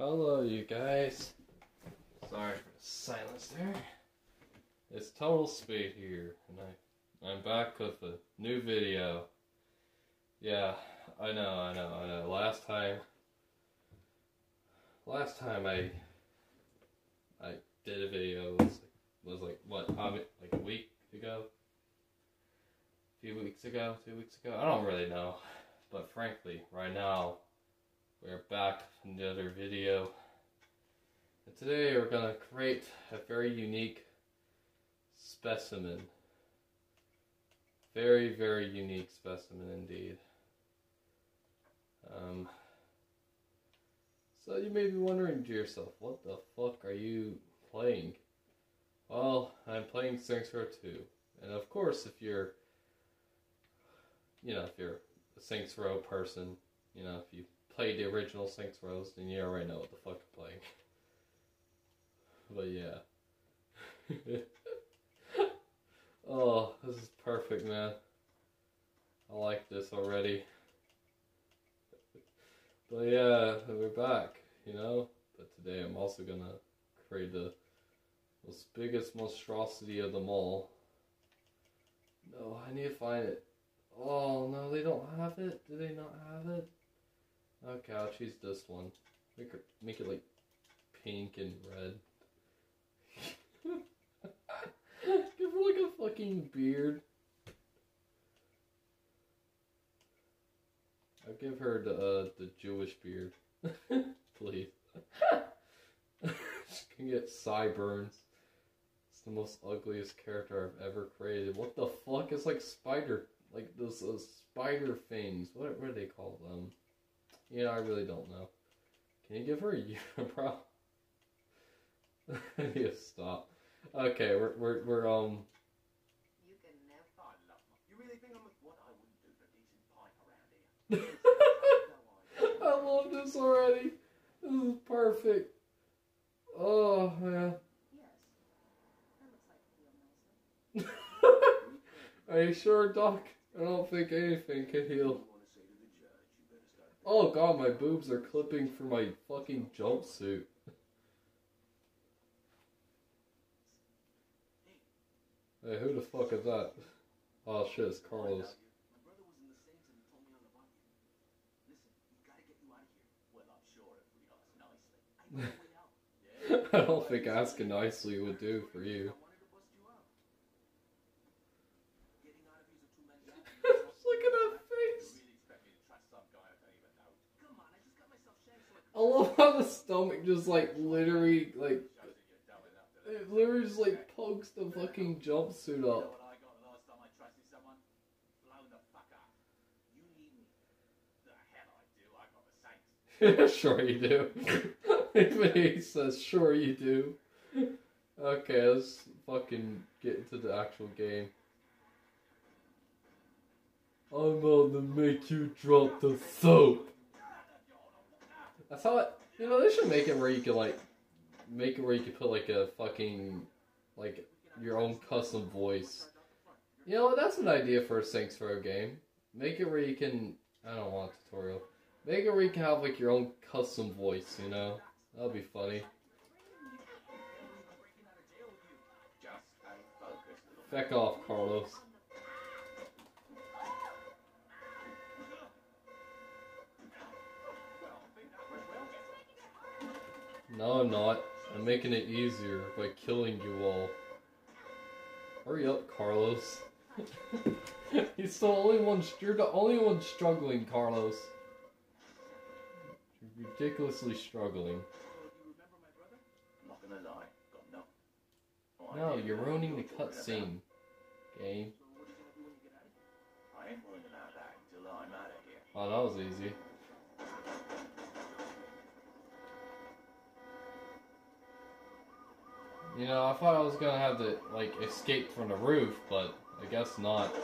Hello, you guys. Sorry for the silence there. It's Total Spade here, and I, I'm back with a new video. Yeah, I know, I know, I know. Last time, last time I, I did a video was was like what, like a week ago, a few weeks ago, two weeks ago. I don't really know, but frankly, right now. We're back with another video. And today we're going to create a very unique specimen. Very, very unique specimen indeed. Um, so you may be wondering to yourself, what the fuck are you playing? Well, I'm playing Saints Row 2. And of course, if you're, you know, if you're a Saints Row person, you know, if you played the original Saints Row, then you already know what the fuck you're playing. But yeah. oh, this is perfect, man. I like this already. But yeah, we're back, you know? But today I'm also gonna create the most biggest monstrosity of them all. No, I need to find it. Oh no, they don't have it. Do they not have it? Okay, I'll choose this one. Make it, make it like pink and red. Give her like a fucking beard. I'll give her the uh, the Jewish beard, please. she can get sideburns. It's the most ugliest character I've ever created. What the fuck? It's like spider, like those uh, spider things. What what are they call Um. Yeah, I really don't know. Can you give her a unibrow? yeah, stop. Okay, we're we're we're um. You can never. I love my. You really think I'm what I wouldn't do for a decent pint around here? I love this already. This is perfect. Oh man. Yes. That looks like Theo Nelson. Are you sure, Doc? I don't think anything can heal. You want to say to the judge, you better start. Oh god, my boobs are clipping for my fucking jumpsuit. Hey, who the fuck is that? Oh shit, it's Carlos. My brother was in the Saints and he told me all about you. Listen, we gotta get you out of here. Well, I'm sure if we ask nicely. I know a way out. Yeah. I don't think asking nicely would do for you. I wanted to bust you out. Getting out of here is a two-man job. Just look at that You face. really expect me to trust some guy I don't even know? Come on, I just got myself shanked so I love how the stomach just like literally like it literally just like pokes the fucking jumpsuit up. sure you do. He says, sure you do. Okay, let's fucking get into the actual game. I'm gonna make you drop the soap. That's thought. You know, they should make it where you can like, make it where you can put like a fucking, like your own custom voice. You know, that's an idea for a Saints Row game. Make it where you can. I don't want a tutorial. Make it where you can have like your own custom voice. You know, that'll be funny. Feck off, Carlos. No, I'm not. I'm making it easier by killing you all. Hurry up, Carlos. He's the only one. You're the only one struggling, Carlos. You're ridiculously struggling. So, do you remember my brother? I'm not gonna lie. Got no. No, you're ruining the you talking about? cutscene. Game. So, what are you gonna do when you get out of here? I ain't worrying about that until I'm out of here. Oh, that was easy. You know, I thought I was gonna have to like escape from the roof, but I guess not.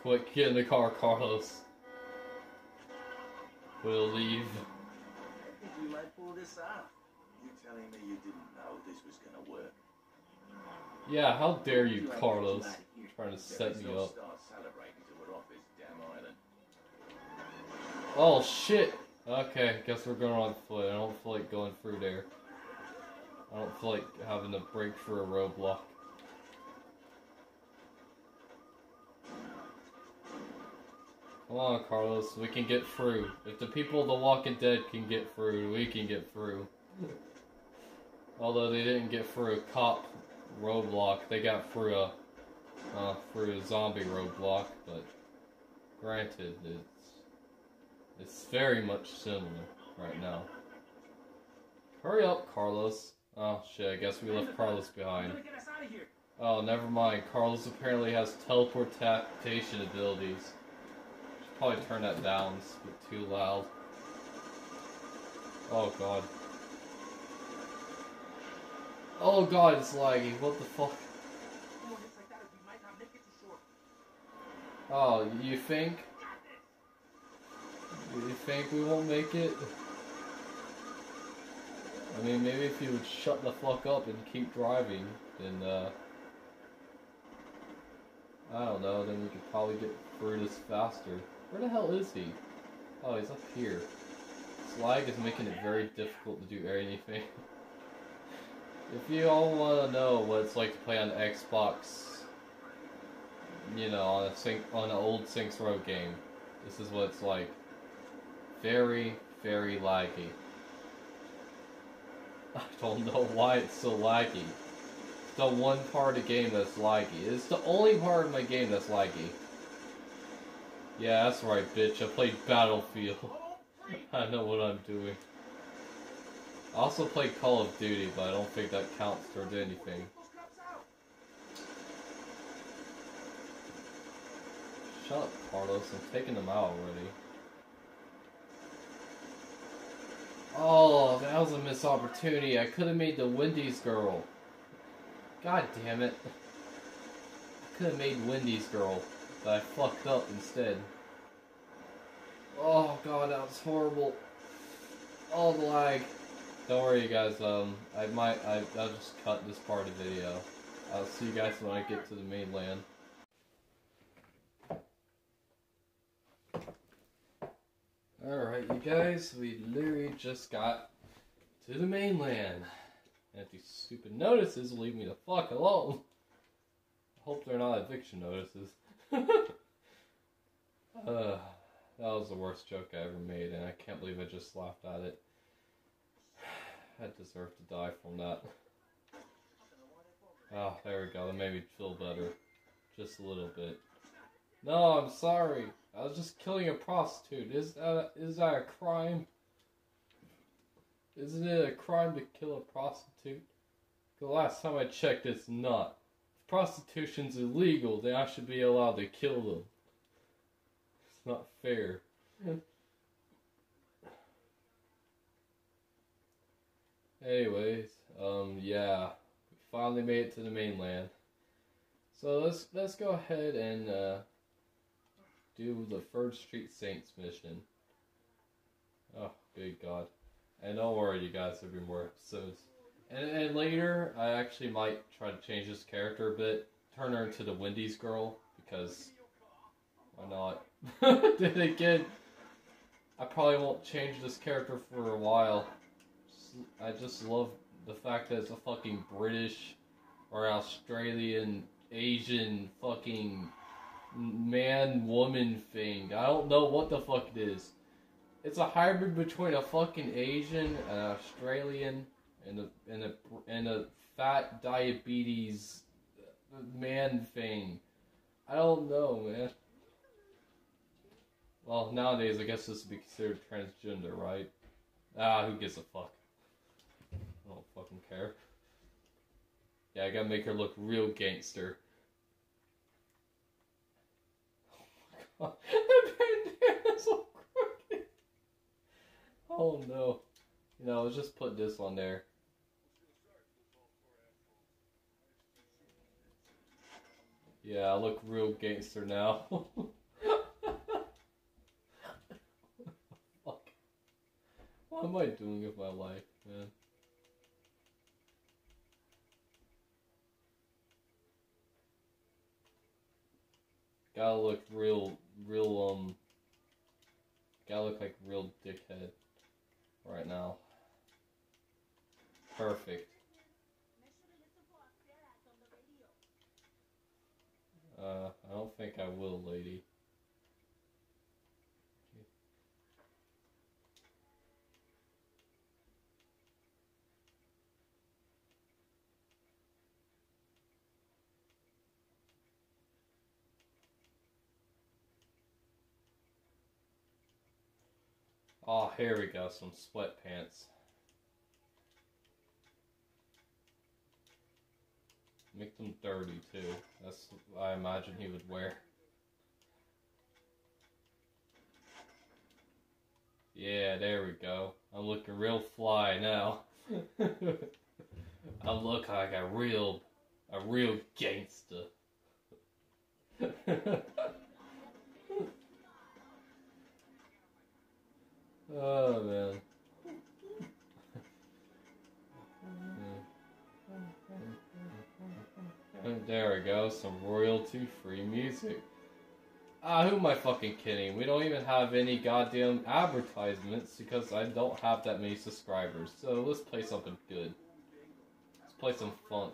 Quick, get in the car, Carlos. We'll leave. I think we might pull this off. You telling me you didn't know this was gonna work? Yeah, how dare you, Till I get Carlos? out of here. Trying to set me up. Start celebrating till we're off this damn island. Oh shit! Okay, guess we're going on foot. I don't feel like going through there. I don't feel like having to break through a roadblock. Come on, Carlos, we can get through. If the people of The Walking Dead can get through, we can get through. Although they didn't get through a cop roadblock, they got through a uh, through a zombie roadblock. But granted, it's it's very much similar right now. Hurry up, Carlos. Oh shit, I guess we left Carlos behind. You're gonna get us out of here. Oh, never mind. Carlos apparently has teleportation abilities. Should probably turn that down. It's a bit too loud. Oh god. Oh god, it's laggy. What the fuck? Doing this like that, we might not make it to shore. Oh, you think? You think we won't make it? I mean, maybe if you would shut the fuck up and keep driving, then, uh... I don't know, then we could probably get through this faster. Where the hell is he? Oh, he's up here. This lag is making it very difficult to do anything. if you all want to know what it's like to play on Xbox, you know, on a sync, on an old Saints Row game, this is what it's like. Very, very laggy. I don't know why it's so laggy. It's the one part of the game that's laggy. It's the only part of my game that's laggy. Yeah, that's right, bitch. I played Battlefield. I know what I'm doing. I also played Call of Duty, but I don't think that counts towards anything. Shut up, Carlos. I'm taking them out already. Oh, that was a missed opportunity. I could have made the Wendy's girl. God damn it. I could have made Wendy's girl, but I fucked up instead. Oh god, that was horrible. Oh, the lag. Don't worry, you guys. Um, I might. I, I'll just cut this part of the video. I'll see you guys when I get to the mainland. Alright, you guys, we literally just got to the mainland. And if these stupid notices leave me the fuck alone. I hope they're not eviction notices. uh, that was the worst joke I ever made, and I can't believe I just laughed at it. I deserve to die from that. Oh, there we go. That made me feel better. Just a little bit. No, I'm sorry. I was just killing a prostitute. Is that is that a crime? Isn't it a crime to kill a prostitute? The last time I checked, it's not. If prostitution's illegal, then I should be allowed to kill them. It's not fair. Anyways, um, yeah, we finally made it to the mainland. So let's let's go ahead and uh, do the Third Street Saints mission. Oh, good God! And don't worry, you guys, there'll be more episodes. And and later, I actually might try to change this character a bit, turn her into the Wendy's girl because why not? then again, I probably won't change this character for a while. I just love the fact that it's a fucking British or Australian, Asian fucking man woman thing. I don't know what the fuck it is. It's a hybrid between a fucking Asian, an Australian, and a and a and a fat diabetes man thing. I don't know, man. Well, nowadays I guess this would be considered transgender, right? Ah, who gives a fuck? I don't fucking care. Yeah, I gotta make her look real gangster. The bandana's so crooked. Oh no. You know, let's just put this on there. Yeah, I look real gangster now. What am I doing with my life, man? Gotta look real, real um gotta look like real dickhead right now. Perfect. Uh, I don't think I will, lady. Oh, here we go, some sweatpants. Make them dirty too. That's what I imagine he would wear. Yeah, there we go. I'm looking real fly now. I look like a real, a real gangster. Ah, who am I fucking kidding? We don't even have any goddamn advertisements because I don't have that many subscribers. So let's play something good. Let's play some funk.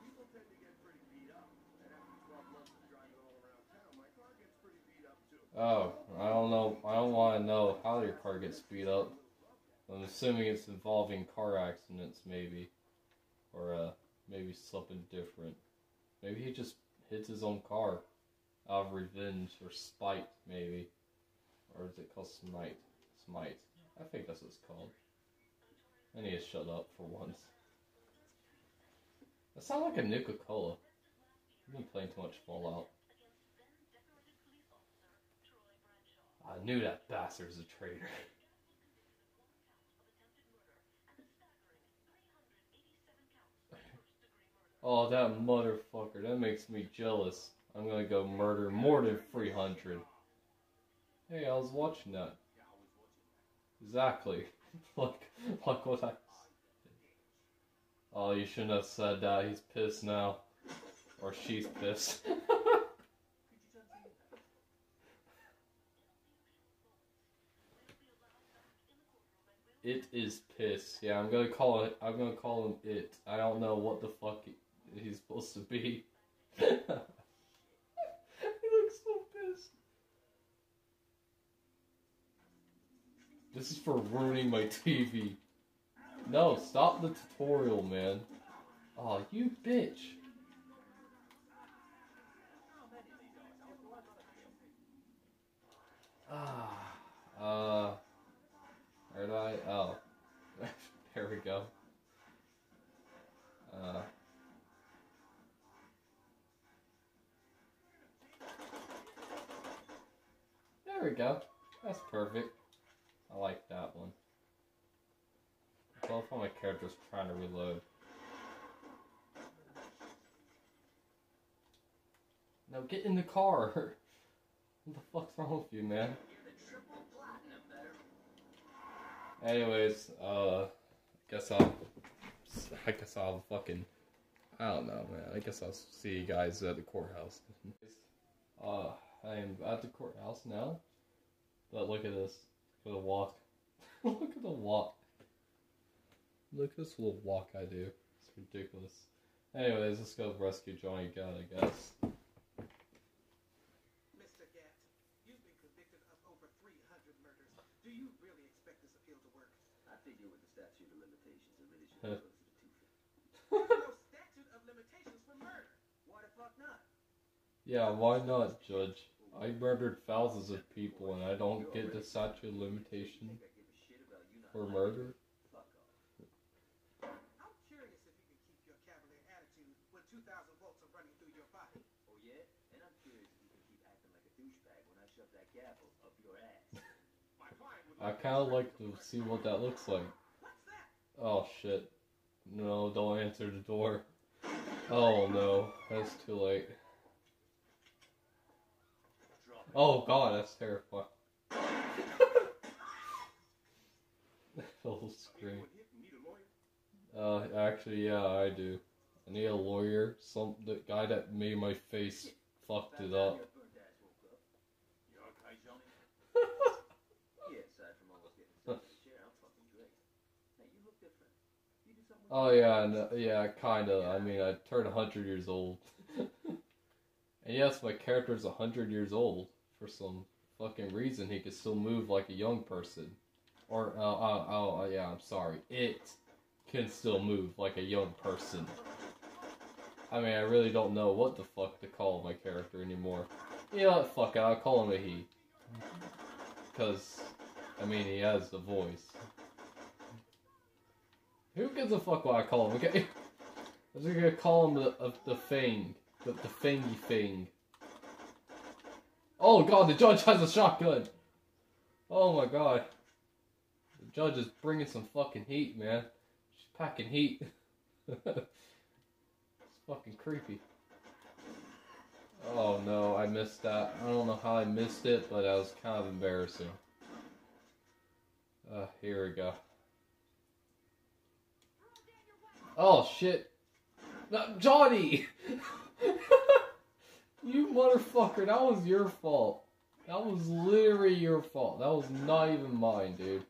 People tend to get pretty beat up. And after 12 months of driving all around town, my car gets pretty beat up too. Oh, I don't know. I don't want to know how your car gets speed up. I'm assuming it's involving car accidents, maybe, or uh, maybe something different. Maybe he just hits his own car out of revenge or spite, maybe, or is it called smite? Smite. I think that's what it's called. I need to shut up for once. That sounds like a Nuka Cola. I've been playing too much Fallout. I knew that bastard's a traitor. Oh, that motherfucker. That makes me jealous. I'm gonna go murder more than 300. Hey, I was watching that. Exactly. like, like what I. Oh, you shouldn't have said that. He's pissed now. Or she's pissed. It is piss. Yeah, I'm gonna call it. I'm gonna call him it. I don't know what the fuck he, he's supposed to be. he looks so pissed. This is for ruining my TV. No, stop the tutorial, man. Oh, you bitch. Ah, uh. Where do I? Oh, there we go. Uh, there we go. That's perfect. I like that one. Love how my character's trying to reload. Now get in the car. what the fuck's wrong with you, man? Anyways, uh, guess I'll, I guess I'll fucking, I don't know, man. I guess I'll see you guys at the courthouse. Uh, I am at the courthouse now, but look at this, look at the walk. look at the walk. Look at this little walk I do. It's ridiculous. Anyways, let's go rescue Johnny Gunn, I guess. Mr. Gat, you've been convicted of over 300 murders. Do you really expect this appeal to work? I figure with the statute of limitations, it really should Huh. to two fifty. There's no statute of limitations for murder. Why the fuck not? Yeah, why not, Judge? I murdered thousands of people and I don't get the statute of limitation Think I give a shit about you not for murder? it? Fuck off. I'm curious if you can keep your cavalier attitude when 2,000 volts are running through your body. Oh yeah? And I'm curious if you can keep acting like a douchebag when I shove that gavel up your ass. My client would I kind of like to see what that looks like. Oh shit. No, don't answer the door. Oh no, that's too late. Oh god, that's terrifying. Little scream. A? Uh, actually, yeah, I do. I need a lawyer. Some the guy that made my face fucked it up. Oh yeah, no, yeah, kinda. I mean, I turned hundred years old. And yes, my character's a hundred years old. For some fucking reason, he can still move like a young person. Or, uh, oh, oh, oh, yeah, I'm sorry. It can still move like a young person. I mean, I really don't know what the fuck to call my character anymore. You know what, fuck it, I'll call him a he. Because, I mean, he has the voice. Who gives a fuck what I call him, okay? I'm just gonna call him the, uh, the Fang. The, the Fangy Fang. Oh god, the judge has a shotgun! Oh my god. The judge is bringing some fucking heat, man. She's packing heat. it's fucking creepy. Oh no, I missed that. I don't know how I missed it, but that was kind of embarrassing. Uh, here we go. Oh shit. Johnny! you motherfucker, that was your fault. That was literally your fault. That was not even mine, dude.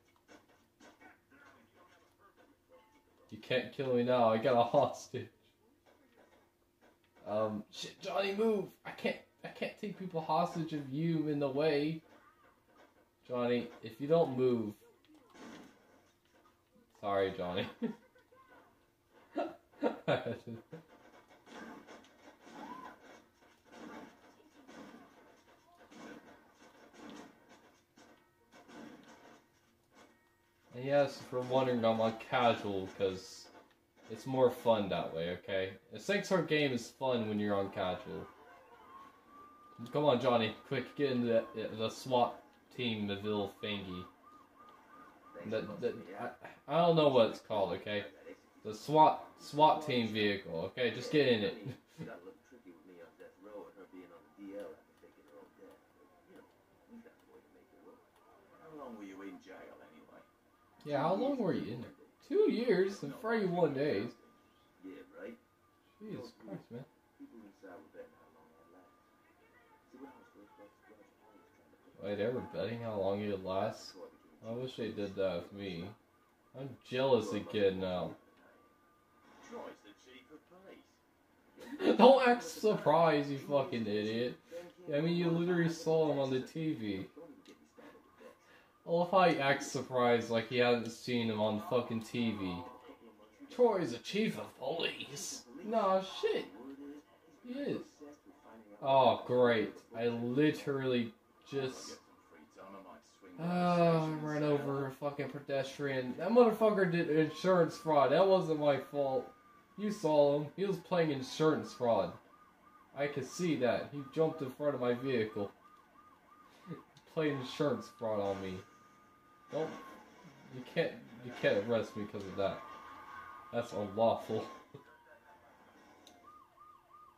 You can't kill me now. I got a hostage. Um, shit, Johnny, move! I can't, I can't take people hostage of you in the way. Johnny, if you don't move. Sorry, Johnny. And yes, for wondering, I'm on casual because it's more fun that way, okay? A six hard game is fun when you're on casual. Come on, Johnny, quick, get into the, the SWAT team, Maville Fangy. The, the, I, I don't know what it's called, okay? The SWAT SWAT team vehicle, okay? Just get in it. She got a little tricky with me on death row and her being on the DL after taking her own death. But, you know, we got a way to make it work. How long were you in jail anyway? Yeah, how long were you in there? Two years and 41 days. Yeah, right? Jesus Christ, man. People inside were betting how long I'd last. See, when I was first brought to judge, I was trying to put Wait, they were betting how long it'd last? I wish they did that with me. I'm jealous again now. Troy's the chief of police. Don't act surprised, you fucking idiot. I mean, you literally saw him on the TV. I love how he acts surprised like he hasn't seen him on fucking TV. Troy's the chief of police. Nah, shit. He is. Oh, great. I literally just. I ran over a fucking pedestrian. That motherfucker did insurance fraud. That wasn't my fault. You saw him. He was playing insurance fraud. I could see that. He jumped in front of my vehicle. Played insurance fraud on me. Don't. You can't. You can't arrest me because of that. That's unlawful.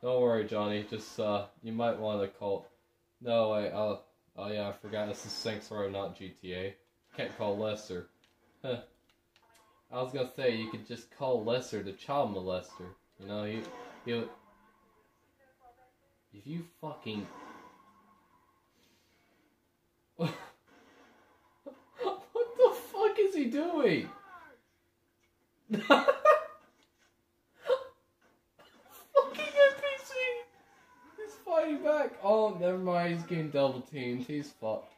Don't worry, Johnny. Just uh, you might want to call. No, I. Uh, oh yeah, I forgot. This is Row, not GTA. Can't call Lester. Huh. I was gonna say you could just call Lester the child molester. You know, you you. If you fucking. what the fuck is he doing? fucking NPC! He's fighting back. Oh, never mind. He's getting double teamed. He's fucked.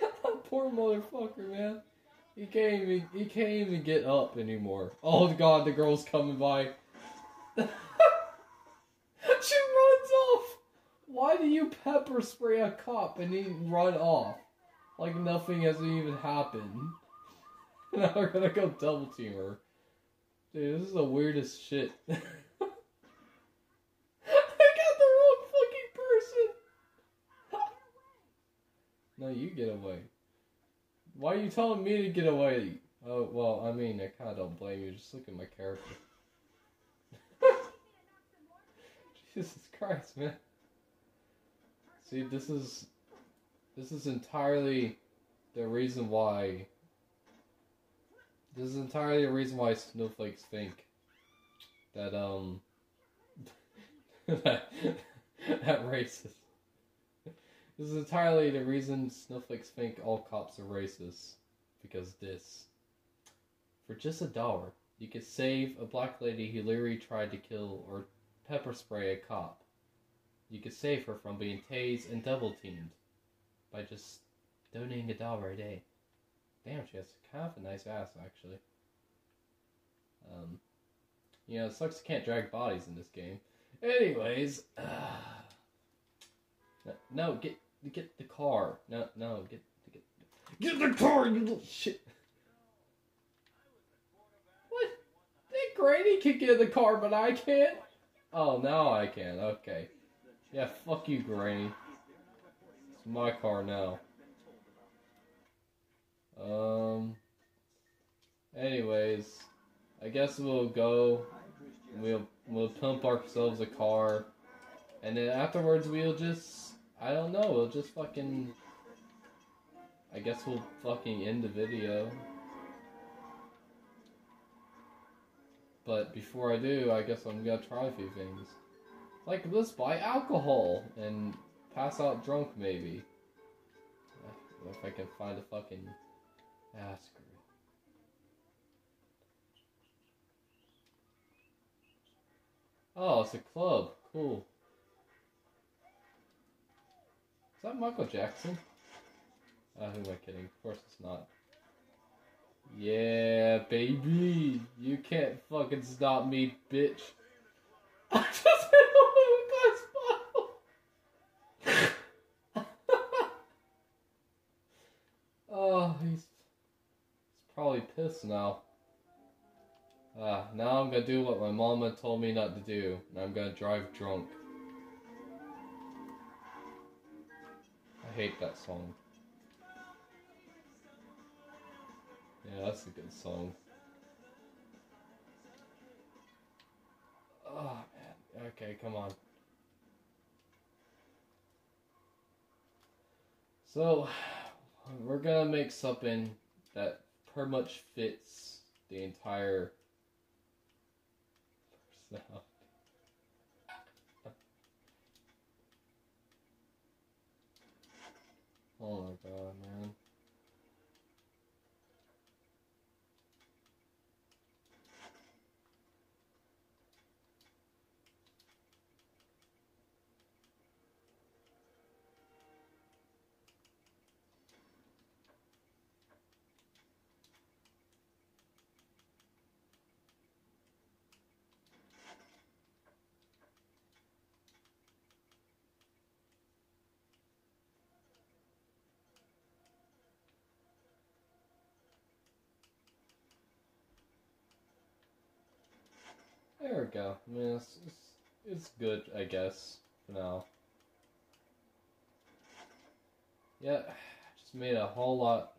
that poor motherfucker, man. He can't even. He can't even get up anymore. Oh god, the girl's coming by. she runs off. Why do you pepper spray a cop and he run off? Like nothing has even happened. Now we're gonna go double team her. Dude, this is the weirdest shit. I got the wrong fucking person! no, you get away. Why are you telling me to get away? Oh, well, I mean, I kinda don't blame you. Just look at my character. Jesus Christ, man. See, this is this is entirely the reason why this is entirely the reason why snowflakes think that um that, that racist. This is entirely the reason snowflakes think all cops are racist because this for just a dollar You could save a black lady who literally tried to kill or pepper spray a cop. You could save her from being tased and double teamed by just donating a dollar a day. Damn, she has kind of a nice ass, actually. Um, you know, sucks you can't drag bodies in this game. Anyways, no, get get the car. No, no, get get get the car, you little shit. What? That Granny can get in the car, but I can't. Oh, now I can. Okay. Yeah, fuck you, Granny. It's my car now. Um. Anyways, I guess we'll go. We'll we'll pump ourselves a car, and then afterwards we'll just I don't know. We'll just fucking. I guess we'll fucking end the video. But before I do, I guess I'm gonna try a few things. Like, let's buy alcohol and pass out drunk, maybe. If I can find a fucking. Screw. Oh, it's a club. Cool. Is that Michael Jackson? Ah, who am I kidding? Of course it's not. Yeah, baby. You can't fucking stop me, bitch. I just hit him with a glass bottle. oh, he's, he's probably pissed now. Ah, now I'm gonna do what my mama told me not to do, and I'm gonna drive drunk. I hate that song. Yeah, that's a good song. Oh man. Okay, come on. So, we're gonna make something that pretty much fits the entire personality. Oh my god, man. There we go. I mean, it's, it's, it's good, I guess, for now. Yeah, just made a whole lot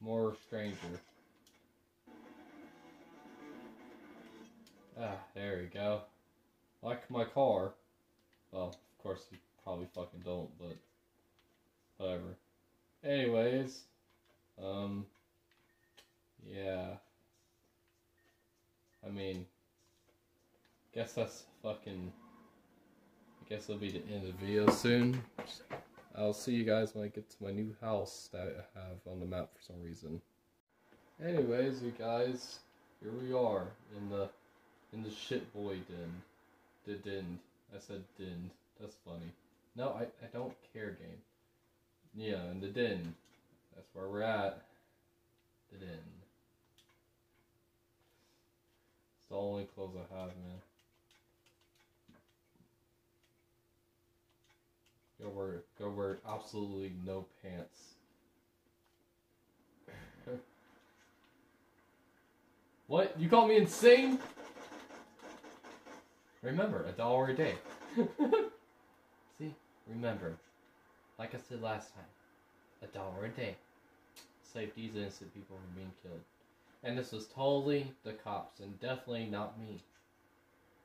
more stranger. Ah, there we go. Like my car. Well, of course you probably fucking don't, but whatever. Anyways, um, yeah. I mean, guess that's fucking. I guess it'll be the end of the video soon. I'll see you guys when I get to my new house that I have on the map for some reason. Anyways, you guys, here we are in the in the shit boy den. The den. I said den. That's funny. No, I, I don't care game. Yeah, in the den. That's where we're at. The den. It's the only clothes I have, man. Go wear go wear absolutely no pants. what? You call me insane? Remember, a dollar a day. See? Remember. Like I said last time. A dollar a day. Save these innocent people from being killed. And this was totally the cops and definitely not me.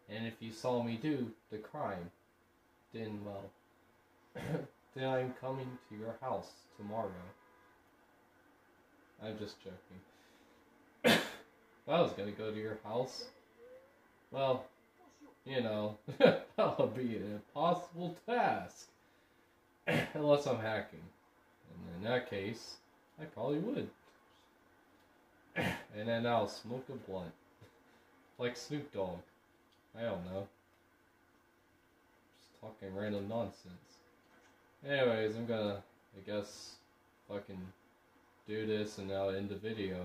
And if you saw me do the crime, then well then I'm coming to your house tomorrow. I'm just joking. I was gonna go to your house, well, you know, that would be an impossible task. Unless I'm hacking. And in that case, I probably would. and then I'll smoke a blunt. Like Snoop Dogg. I don't know. Just talking random nonsense. Anyways, I'm gonna, I guess, fucking do this and now end the video.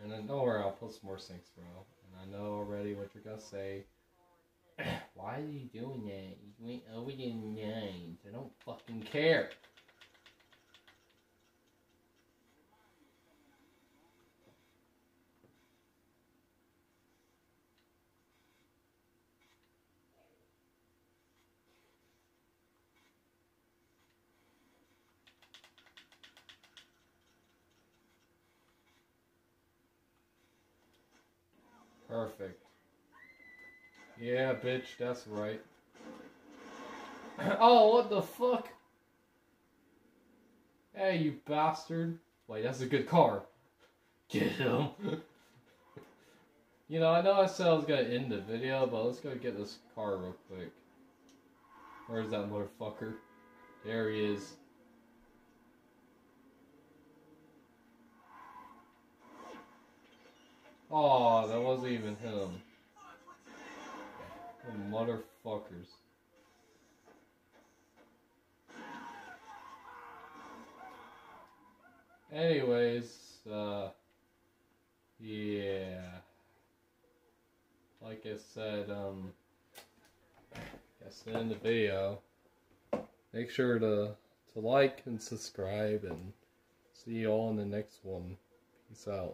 And then don't worry, I'll put some more Saints Row. And I know already what you're gonna say. Why are you doing that? You went over oh, the nines. I don't fucking care. Perfect. Yeah, bitch, that's right. oh, what the fuck? Hey, you bastard. Wait, that's a good car. Get him. you know, I know I said I was gonna end the video, but let's go get this car real quick. Where's that motherfucker? There he is. Oh, that wasn't even him. The motherfuckers. Anyways, uh, yeah. Like I said, um, guess in the video, make sure to, to like and subscribe and see you all in the next one. Peace out.